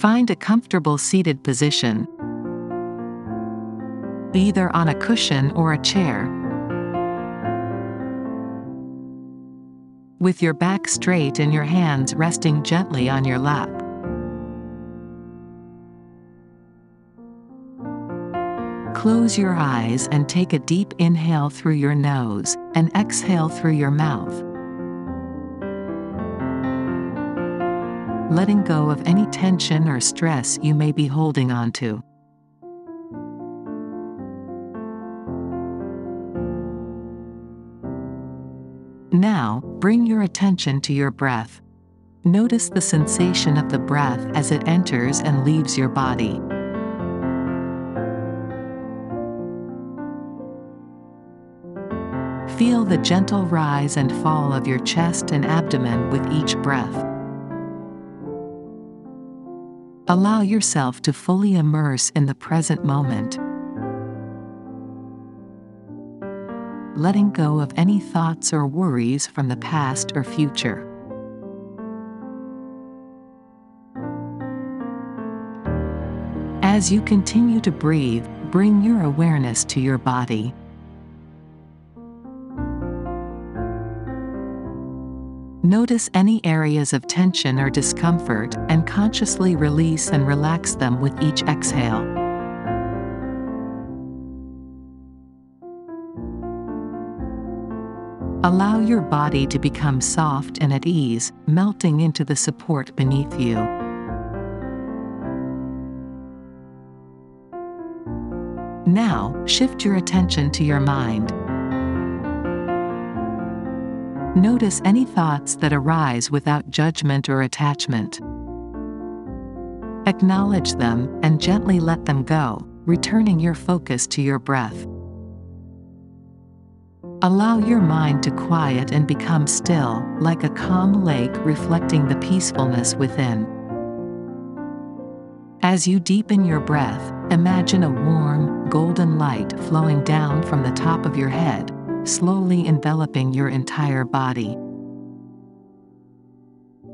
Find a comfortable seated position, either on a cushion or a chair. With your back straight and your hands resting gently on your lap. Close your eyes and take a deep inhale through your nose and exhale through your mouth. Letting go of any tension or stress you may be holding onto. Now, bring your attention to your breath. Notice the sensation of the breath as it enters and leaves your body. Feel the gentle rise and fall of your chest and abdomen with each breath. Allow yourself to fully immerse in the present moment. Letting go of any thoughts or worries from the past or future. As you continue to breathe, bring your awareness to your body. Notice any areas of tension or discomfort and consciously release and relax them with each exhale. Allow your body to become soft and at ease, melting into the support beneath you. Now, shift your attention to your mind. Notice any thoughts that arise without judgment or attachment. Acknowledge them and gently let them go, returning your focus to your breath. Allow your mind to quiet and become still, like a calm lake reflecting the peacefulness within. As you deepen your breath, imagine a warm, golden light flowing down from the top of your head, slowly enveloping your entire body.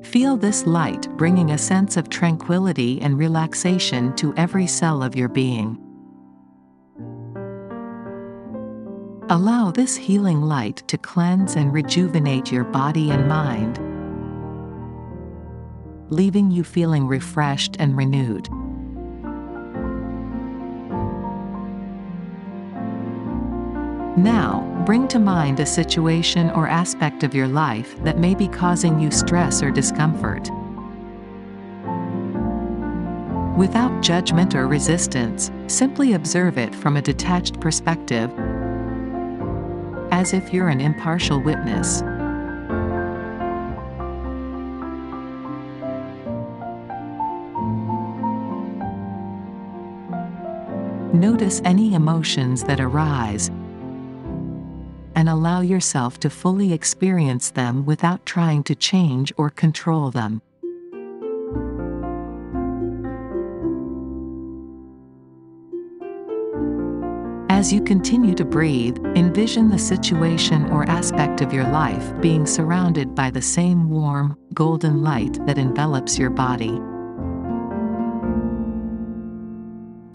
Feel this light bringing a sense of tranquility and relaxation to every cell of your being. Allow this healing light to cleanse and rejuvenate your body and mind, leaving you feeling refreshed and renewed. Now, bring to mind a situation or aspect of your life that may be causing you stress or discomfort. Without judgment or resistance, simply observe it from a detached perspective, as if you're an impartial witness. Notice any emotions that arise, and allow yourself to fully experience them without trying to change or control them. As you continue to breathe, envision the situation or aspect of your life being surrounded by the same warm, golden light that envelops your body.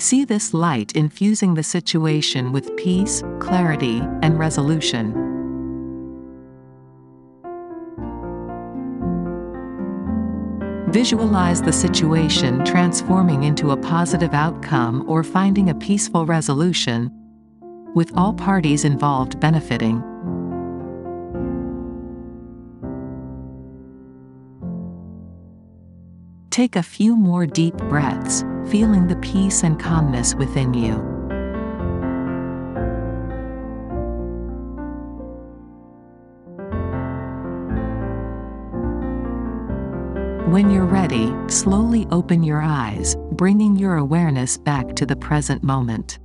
See this light infusing the situation with peace, clarity, and resolution. Visualize the situation transforming into a positive outcome or finding a peaceful resolution, with all parties involved benefiting. Take a few more deep breaths, feeling the peace and calmness within you. When you're ready, slowly open your eyes, bringing your awareness back to the present moment.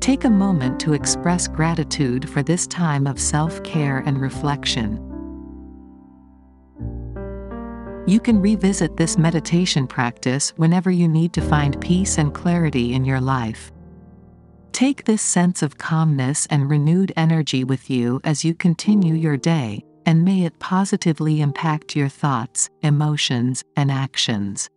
Take a moment to express gratitude for this time of self-care and reflection. You can revisit this meditation practice whenever you need to find peace and clarity in your life. Take this sense of calmness and renewed energy with you as you continue your day, and may it positively impact your thoughts, emotions, and actions.